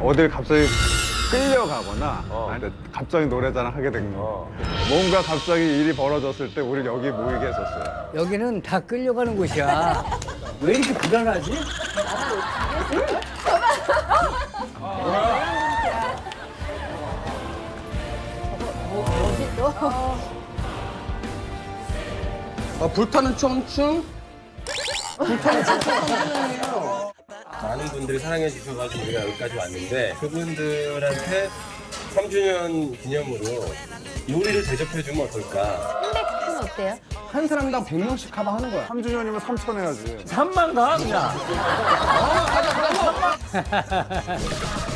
어딜 갑자기 끌려가거나 어. 아니, 갑자기 노래자랑 하게 된 거. 어. 뭔가 갑자기 일이 벌어졌을 때 우리 여기 모이게 했었어요. 여기는 다 끌려가는 곳이야. 왜 이렇게 불안하지? 어, 불타는 청춘? 많은 분들이 사랑해 주셔가지고 우리가 여기까지 왔는데 그분들한테 3주년 기념으로 요리를 대접해주면 어떨까? 햄버거는 어때요? 한 사람당 100명씩 커버하는 거야. 3주년이면 3천 해야지. 3만 가 그냥.